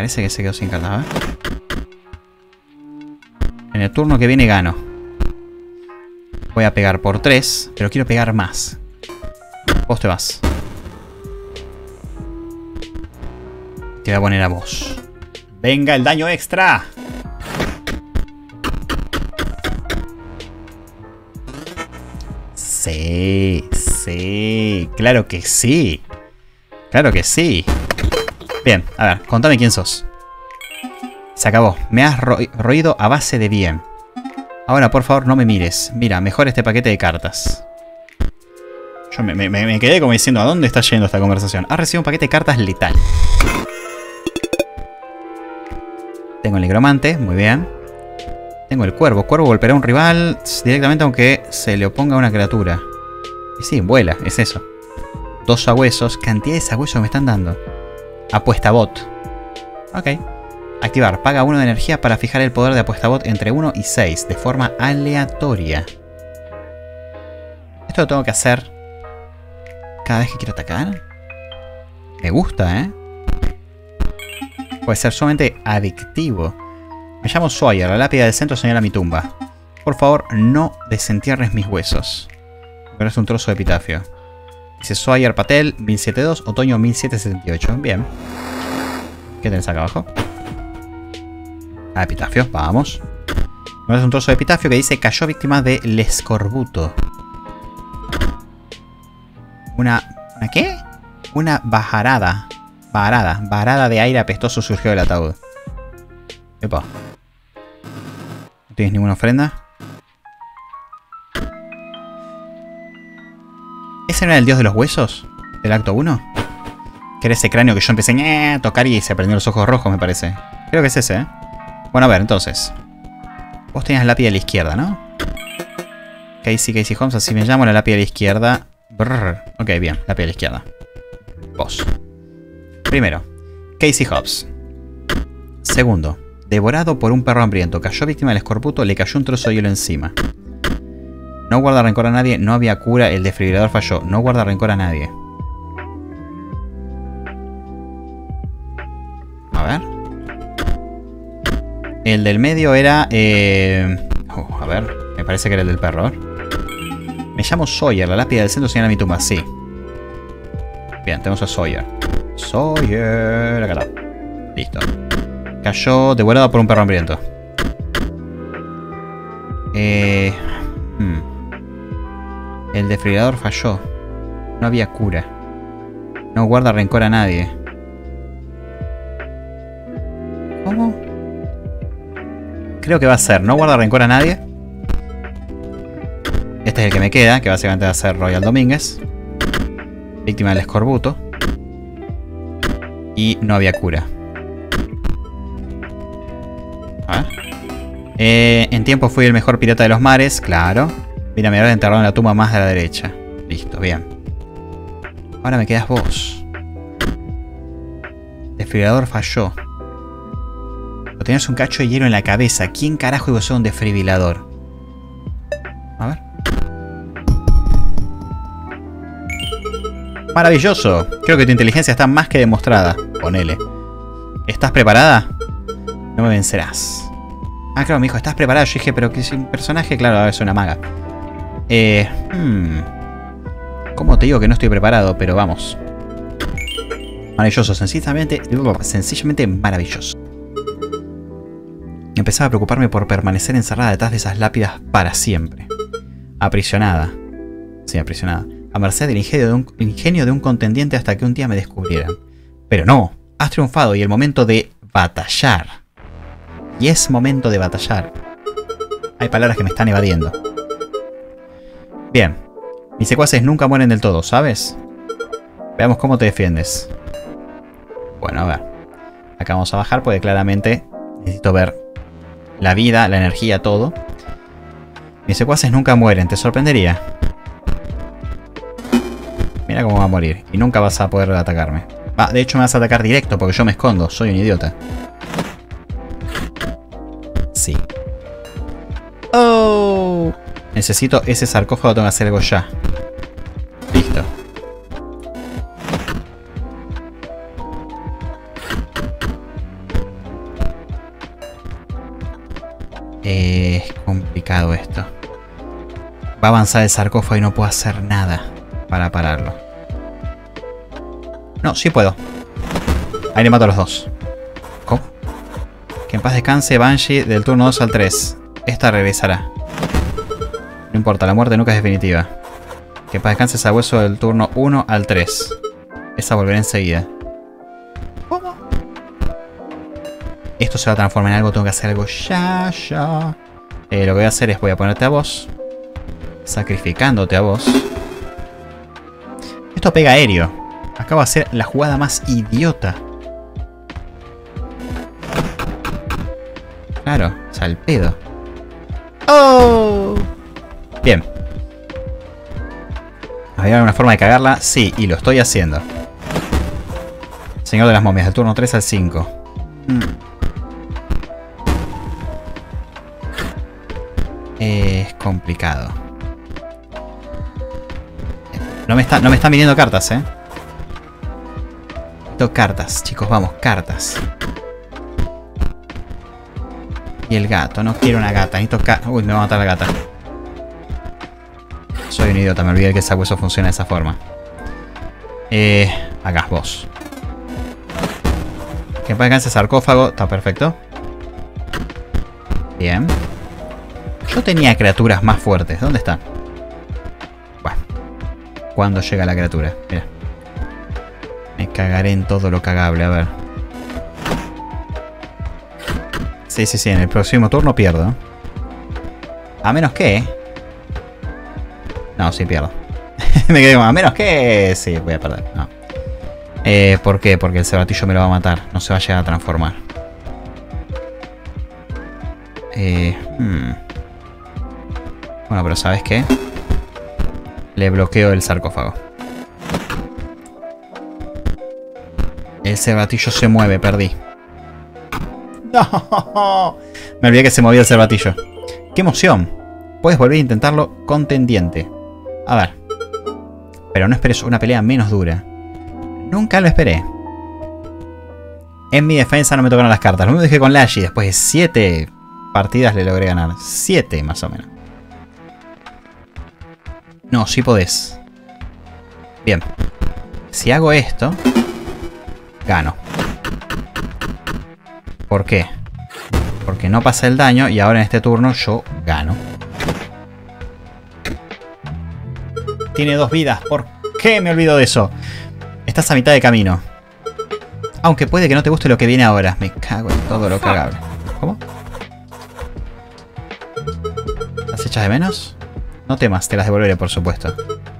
Parece que se quedó sin cartas, a ver. En el turno que viene gano. Voy a pegar por 3, pero quiero pegar más. Vos te vas. Te voy a poner a vos. ¡Venga el daño extra! Sí, sí, claro que sí. Claro que sí. Bien, a ver, contame quién sos. Se acabó. Me has roído a base de bien. Ahora, por favor, no me mires. Mira, mejor este paquete de cartas. Yo me, quedé como diciendo, ¿a dónde está yendo esta conversación? Ha recibido un paquete de cartas letal. Tengo el negromante, muy bien. Tengo el cuervo. Cuervo golpeará a un rival directamente aunque se le oponga a una criatura. Y sí, vuela, es eso. Dos sabuesos. Cantidad de sabuesos me están dando. Apuesta bot. Ok. Activar. Paga 1 de energía para fijar el poder de apuesta bot entre 1 y 6 de forma aleatoria. Esto lo tengo que hacer cada vez que quiero atacar. Me gusta, ¿eh? Puede ser sumamente adictivo. Me llamo Sawyer, la lápida del centro señala mi tumba. Por favor, no desentierres mis huesos. Pero es un trozo de epitafio. Dice Sawyer Patel, 1072, otoño 1778. Bien. ¿Qué tenés acá abajo? Ah, epitafio, vamos. Es un trozo de epitafio que dice cayó víctima de escorbuto. Una... ¿Una qué? Una bajarada. Varada. Varada de aire apestoso surgió del ataúd. Epa. ¿No tienes ninguna ofrenda? ¿Ese era el dios de los huesos? ¿Del acto 1? Que era ese cráneo que yo empecé a tocar y se prendieron los ojos rojos, me parece. Creo que es ese, ¿eh? Bueno, a ver, entonces. Vos tenías lápiz a la izquierda, ¿no? Casey, Casey Holmes, así me llamo, la lápiz a la izquierda. Ok, bien, lápiz a la izquierda. Vos. Primero, Casey Hobbs. Segundo, devorado por un perro hambriento, cayó víctima del escorbuto, le cayó un trozo de hielo encima. No guarda rencor a nadie, no había cura, el desfibrilador falló. No guarda rencor a nadie. A ver. El del medio era... Eh... Oh, a ver, me parece que era el del perro. Me llamo Sawyer, la lápida del centro señala mi tumba, sí. Bien, tenemos a Sawyer. Sawyer, acá está. Listo. Cayó devorado por un perro hambriento. Eh... El desfibrilador falló. No había cura. No guarda rencor a nadie. ¿Cómo? Creo que va a ser, no guarda rencor a nadie. Este es el que me queda, que básicamente va a ser Royal Domínguez. Víctima del escorbuto. Y no había cura. A ver. Eh, en tiempo fui el mejor pirata de los mares, claro. Mira, me habrá enterrado en la tumba más de la derecha. Listo, bien. Ahora me quedas vos. Desfibrilador falló. Lo tenías un cacho de hielo en la cabeza. ¿Quién carajo iba a ser un desfibrilador? A ver. Maravilloso. Creo que tu inteligencia está más que demostrada. Ponele. ¿Estás preparada? No me vencerás. Ah, claro, me dijo, ¿estás preparada? Yo dije, pero que es un personaje, claro, es una maga. Eh, hmm. ¿Cómo te digo que no estoy preparado? Pero vamos. Maravilloso, sencillamente, sencillamente maravilloso. Empezaba a preocuparme por permanecer encerrada detrás de esas lápidas para siempre. Aprisionada. Sí, aprisionada. A merced del ingenio de un, ingenio de un contendiente hasta que un día me descubrieran. Pero no, has triunfado y el momento de batallar. Y es momento de batallar. Hay palabras que me están evadiendo. Bien. Mis secuaces nunca mueren del todo, ¿sabes? Veamos cómo te defiendes. Bueno, a ver. Acá vamos a bajar porque claramente necesito ver la vida, la energía, todo. Mis secuaces nunca mueren, te sorprendería. Mira cómo va a morir. Y nunca vas a poder atacarme. Ah, de hecho me vas a atacar directo porque yo me escondo. Soy un idiota. Sí. ¡Oh! Necesito ese sarcófago, tengo que hacer algo ya. Listo. Es complicado esto. Va a avanzar el sarcófago y no puedo hacer nada para pararlo. No, sí puedo. Ahí le mato a los dos. ¿Cómo? Que en paz descanse Banshee del turno 2 al 3. Esta regresará. No importa, la muerte nunca es definitiva. Que paz descanse ese hueso del turno 1 al 3. Esa volverá enseguida. ¿Cómo? Esto se va a transformar en algo, tengo que hacer algo ya, ya. Eh, lo que voy a hacer es voy a ponerte a vos. Sacrificándote a vos. Esto pega aéreo. Acabo de hacer la jugada más idiota. Claro, salpedo. ¡Oh! Bien. ¿Había alguna forma de cagarla? Sí, y lo estoy haciendo. Señor de las momias, del turno 3 al 5. Mm. Es complicado. No me, no me están viniendo cartas, ¿eh? Necesito cartas, chicos, vamos, cartas. Y el gato, no quiero una gata, necesito Uy, me va a matar la gata. Soy un idiota, me olvidé que ese hueso funciona de esa forma. Eh, acá, vos. Que para ese sarcófago, está perfecto. Bien. Yo tenía criaturas más fuertes, ¿dónde están? Bueno. ¿Cuándo llega la criatura? Mira. Me cagaré en todo lo cagable, a ver. Sí, sí, sí, en el próximo turno pierdo. A menos que... No, sí pierdo. me quedé como, a menos que... Sí, voy a perder. No. Eh, ¿Por qué? Porque el cebatillo me lo va a matar. No se va a llegar a transformar. Eh, hmm. Bueno, pero ¿sabes qué? Le bloqueo el sarcófago. El cervatillo se mueve, perdí. ¡No! Me olvidé que se movía el cervatillo. ¡Qué emoción! Puedes volver a intentarlo contendiente. A ver. Pero no esperes una pelea menos dura. Nunca lo esperé. En mi defensa no me tocaron las cartas. Lo mismo dije con Lashy. Después de 7 partidas le logré ganar. 7 más o menos. No, sí podés. Bien. Si hago esto, gano. ¿Por qué? Porque no pasa el daño y ahora en este turno yo gano. Tiene dos vidas. ¿Por qué me olvido de eso? Estás a mitad de camino. Aunque puede que no te guste lo que viene ahora. Me cago en todo lo cagable. ¿Cómo? ¿Las echas de menos? No temas, te las devolveré por supuesto.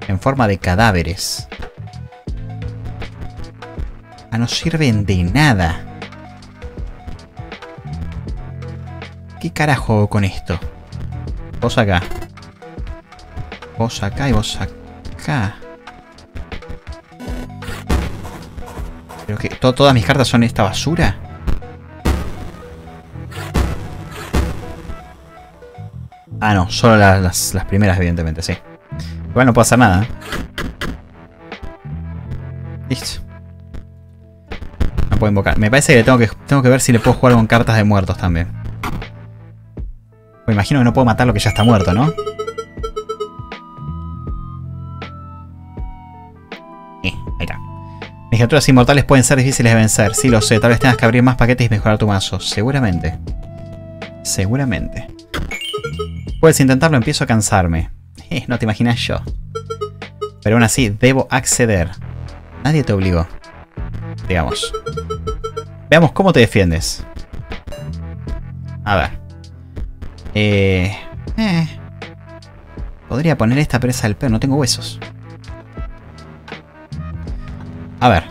En forma de cadáveres. Ah, no sirven de nada. ¿Qué carajo con esto? Vos acá. Vos acá y vos acá. ¿Pero que todas mis cartas son esta basura? Ah, no, solo las, primeras, evidentemente, sí. Igual no puedo hacer nada. ¿eh? Listo. No puedo invocar. Me parece que tengo, que tengo que ver si le puedo jugar con cartas de muertos también. Me imagino que no puedo matar lo que ya está muerto, ¿no? Criaturas inmortales pueden ser difíciles de vencer. Sí, lo sé. Tal vez tengas que abrir más paquetes y mejorar tu mazo. Seguramente. Seguramente. Puedes intentarlo, empiezo a cansarme. Eh, no te imaginas yo. Pero aún así, debo acceder. Nadie te obligó. Digamos. Veamos cómo te defiendes. A ver. Eh, eh. Podría poner esta presa del perro, no tengo huesos. A ver.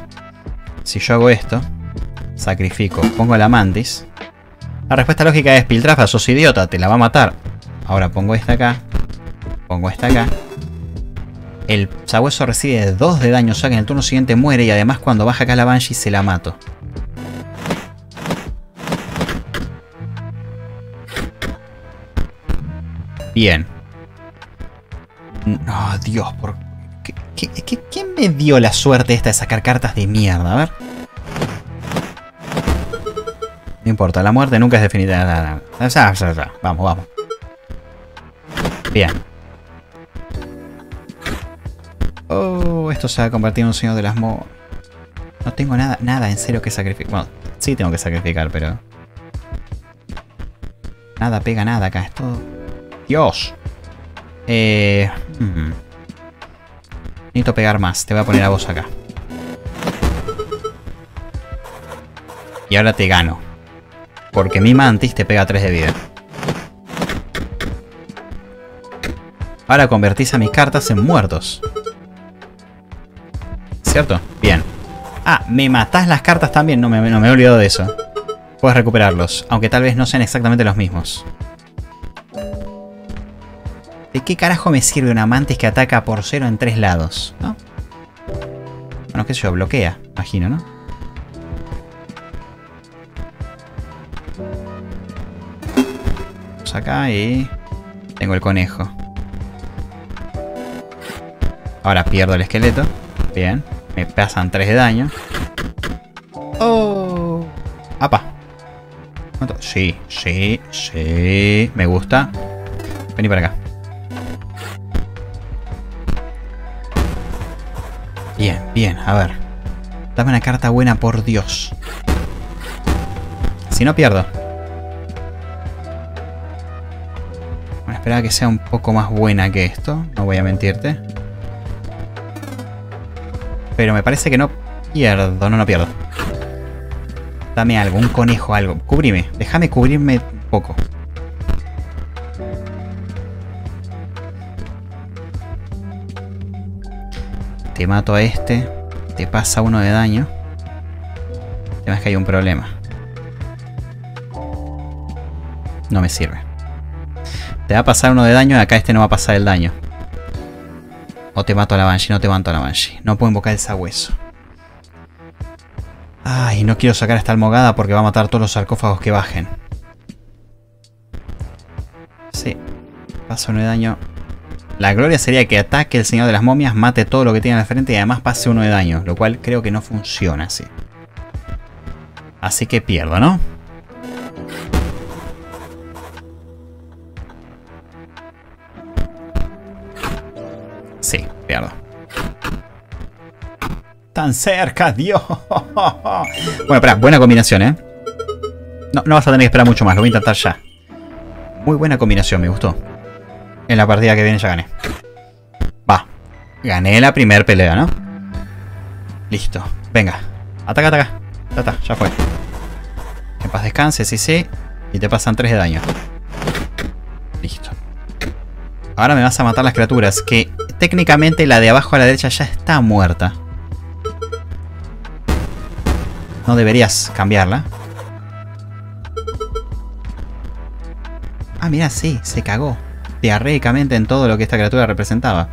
Si yo hago esto, sacrifico, pongo la mantis. La respuesta lógica es, Piltrafa, sos idiota, te la va a matar. Ahora pongo esta acá. Pongo esta acá. El sabueso recibe 2 de daño, o sea que en el turno siguiente muere y además cuando baja acá la Banshee se la mato. Bien. Oh, Dios, por... quién me dio la suerte esta de sacar cartas de mierda? A ver. No importa, la muerte nunca es definitiva. Vamos, vamos. Bien. Oh, esto se va a convertir en un señor de las mo... No tengo nada, nada en serio que sacrificar. Bueno, sí tengo que sacrificar, pero... Nada pega nada acá, es. ¡Dios! Eh... Hmm. Necesito pegar más, te voy a poner a vos acá. Y ahora te gano. Porque mi mantis te pega 3 de vida. Ahora convertís a mis cartas en muertos. ¿Cierto? Bien. Ah, me matás las cartas también. No me, no me he olvidado de eso. Puedes recuperarlos. Aunque tal vez no sean exactamente los mismos. ¿De qué carajo me sirve una mantis que ataca por cero en tres lados? ¿No? Bueno, qué sé yo, bloquea, imagino, ¿no? Vamos acá y... Tengo el conejo. Ahora pierdo el esqueleto. Bien. Me pasan 3 de daño. ¡Oh! ¡Apa! Sí, sí, sí. Me gusta. Vení para acá. Bien, a ver. Dame una carta buena, por Dios. Si no, pierdo. Bueno, esperar que sea un poco más buena que esto. No voy a mentirte. Pero me parece que no pierdo. No, no pierdo. Dame algo, un conejo, algo. Cubrime. Déjame cubrirme poco. Te mato a este. Te pasa uno de daño. El tema es que hay un problema. No me sirve. Te va a pasar uno de daño y acá este no va a pasar el daño. O te mato a la Banshee, no te mato a la Banshee. No puedo invocar el sabueso. Ay, no quiero sacar esta almogada porque va a matar todos los sarcófagos que bajen. Sí. Pasa uno de daño. La gloria sería que ataque el señor de las momias, mate todo lo que tiene al frente y además pase uno de daño, lo cual creo que no funciona así. Así que pierdo, ¿no? Sí, pierdo. Tan cerca, Dios. Bueno, espera, buena combinación, ¿eh? No, no vas a tener que esperar mucho más, lo voy a intentar ya. Muy buena combinación, me gustó. En la partida que viene ya gané. Va. Gané la primera pelea, ¿no? Listo. Venga. Ataca, ataca. Ya está, ya fue. En paz descanse, sí, sí. Y te pasan 3 de daño. Listo. Ahora me vas a matar las criaturas. Que técnicamente la de abajo a la derecha ya está muerta. No deberías cambiarla. Ah, mira, sí, se cagó diarreicamente en todo lo que esta criatura representaba.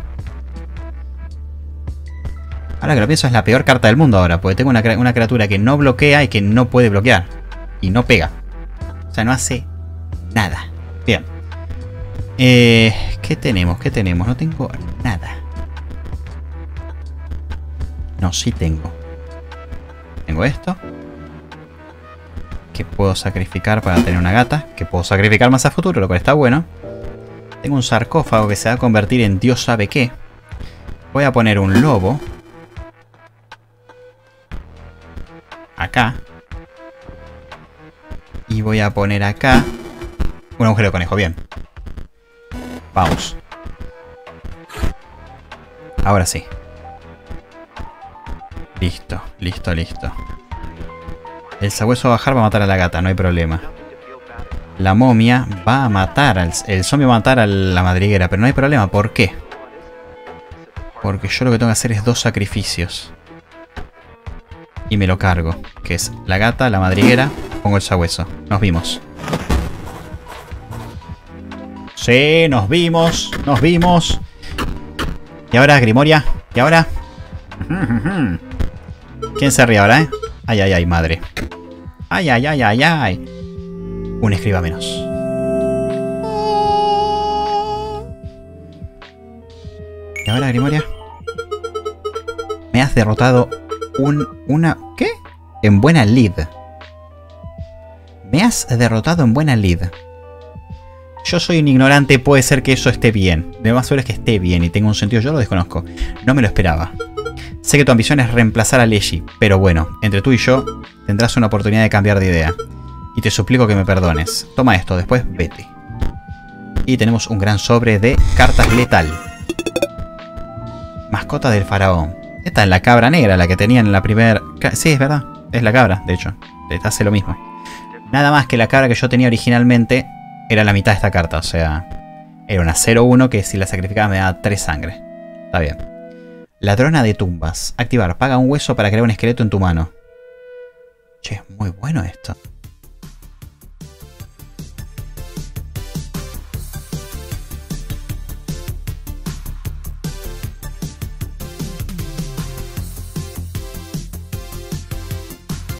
Ahora que lo pienso es la peor carta del mundo ahora, porque tengo una, criatura que no bloquea y que no puede bloquear. Y no pega. O sea, no hace nada. Bien. Eh, ¿Qué tenemos? ¿Qué tenemos? No tengo nada. No, sí tengo. Tengo esto. Que puedo sacrificar para tener una gata. Que puedo sacrificar más a futuro, lo cual está bueno. Tengo un sarcófago que se va a convertir en Dios sabe qué. Voy a poner un lobo. Acá. Y voy a poner acá un agujero de conejo. Bien. Vamos. Ahora sí. Listo, listo, listo. El sabueso bajar, va a matar a la gata, no hay problema la momia va a matar, al, el zombie va a matar a la madriguera, pero no hay problema, ¿por qué? Porque yo lo que tengo que hacer es dos sacrificios. Y me lo cargo, que es la gata, la madriguera, pongo el sabueso. Nos vimos. Sí, nos vimos, nos vimos. ¿Y ahora, Grimoria? ¿Y ahora? ¿Quién se ríe ahora, eh? Ay, ay, ay, madre. Ay, ay, ay, ay, ay un escriba menos. ¿Y ahora, Grimoria? Me has derrotado un... una... ¿qué? En buena lead. Me has derrotado en buena lid. Yo soy un ignorante, puede ser que eso esté bien. De más suele es que esté bien y tenga un sentido, yo lo desconozco. No me lo esperaba. Sé que tu ambición es reemplazar a Leshi, pero bueno, entre tú y yo tendrás una oportunidad de cambiar de idea. Y te suplico que me perdones. Toma esto, después vete. Y tenemos un gran sobre de cartas letal. Mascota del faraón. Esta es la cabra negra, la que tenían en la primera... Sí, es verdad. Es la cabra, de hecho. Hace lo mismo. Nada más que la cabra que yo tenía originalmente era la mitad de esta carta. O sea, era una 0-1 que si la sacrificaba me da 3 sangre. Está bien. Ladrona de tumbas. Activar. Paga un hueso para crear un esqueleto en tu mano. Che, muy bueno esto.